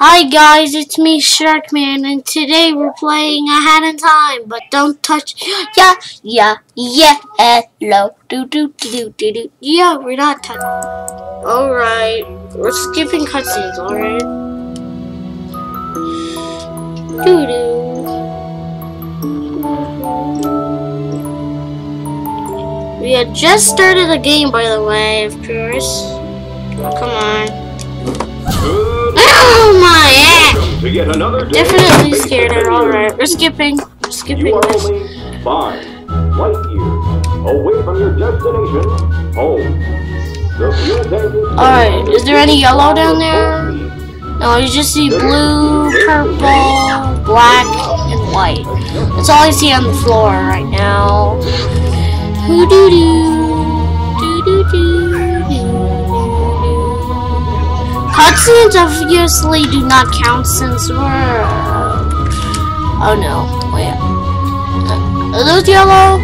Hi guys, it's me Sharkman and today we're playing A Hat in Time, but don't touch yeah yeah yeah hello do do do do do yeah we're not touching Alright, we're skipping cutscenes, alright? Doo doo We had just started the game by the way, of course. Come on. To yet another day Definitely scared her. Alright, we're skipping. We're skipping You are this. only five light years away from your destination, home. The fuel tank is Alright, is there any yellow down there? No, you just see blue, purple, black, and white. That's all I see on the floor right now. Cutscenes obviously do not count since we're. Oh no, wait. Are those yellow?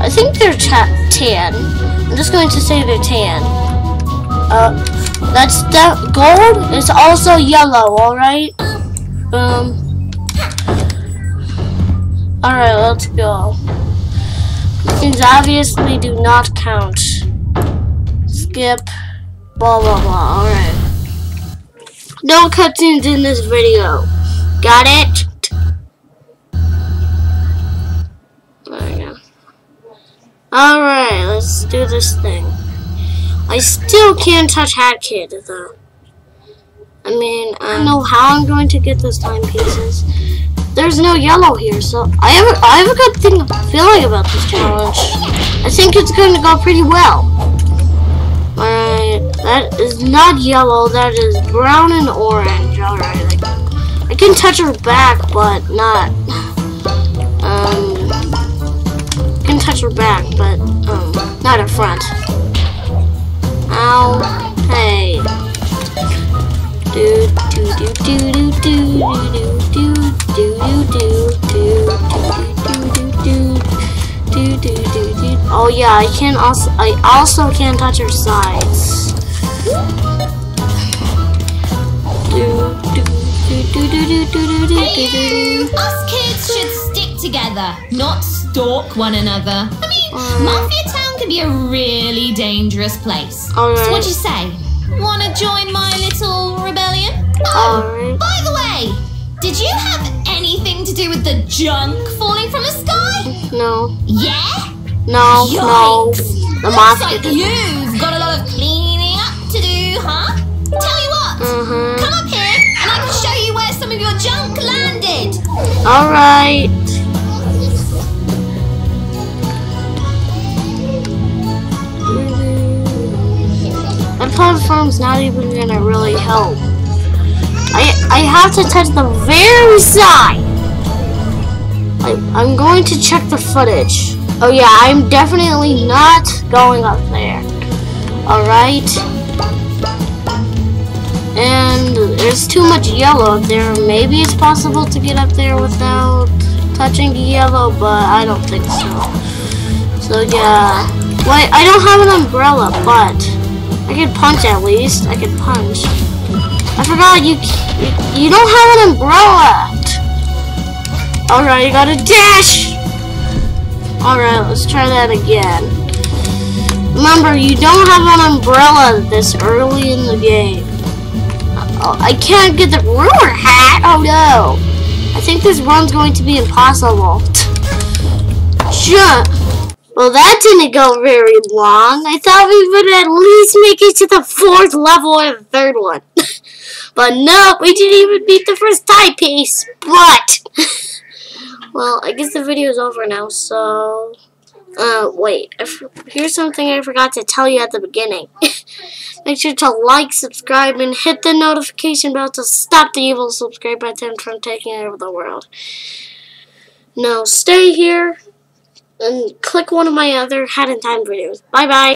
I think they're ta tan. I'm just going to say they're tan. Uh, that's that gold is also yellow. All right. Boom. All right, let's go. Things obviously do not count. Skip. Blah blah blah. All right. No cutscenes in this video. Got it? Alright, let's do this thing. I still can't touch Hat Kid, though. I mean, I don't know how I'm going to get those timepieces. There's no yellow here, so I have a, I have a good thing feeling about this challenge. I think it's going to go pretty well. Alright, that is not yellow, that is brown and orange. Alright, I, I can touch her back, but not. Um, I can touch her back, but um, not her front. Ow. Hey. Do do do do do do do do do do do Oh yeah, I can also I also can touch her sides. Hey, us kids should stick together, not stalk one another. I mean, Mafia Town can be a really dangerous place. So what do you say? Wanna join my little rebellion? Oh, by the way, did you have anything to do with the junk falling from the sky? No. Yeah? No, no. Yikes. The Looks mafia like you've got a lot of cleaning up to do, huh? Tell you what, Mhm. come up here and I can show you where some of your junk landed. Alright. That platform's not even gonna really help. I I have to touch the very side. I, I'm going to check the footage. Oh yeah, I'm definitely not going up there. Alright. And there's too much yellow up there. Maybe it's possible to get up there without touching the yellow, but I don't think so. So yeah. Wait, I don't have an umbrella, but I can punch at least. I can punch. I forgot you you, don't have an umbrella. Alright, you gotta dash! Alright, let's try that again. Remember, you don't have an umbrella this early in the game. Oh, I can't get the rumor hat. Oh no. I think this run's going to be impossible. Sure. Well, that didn't go very long. I thought we would at least make it to the fourth level or the third one. but no, we didn't even beat the first time piece. But, well, I guess the video is over now, so... Uh, wait. Here's something I forgot to tell you at the beginning. Make sure to like, subscribe, and hit the notification bell to stop the evil subscribe button from taking over the world. Now, stay here and click one of my other Hat in Time videos. Bye bye.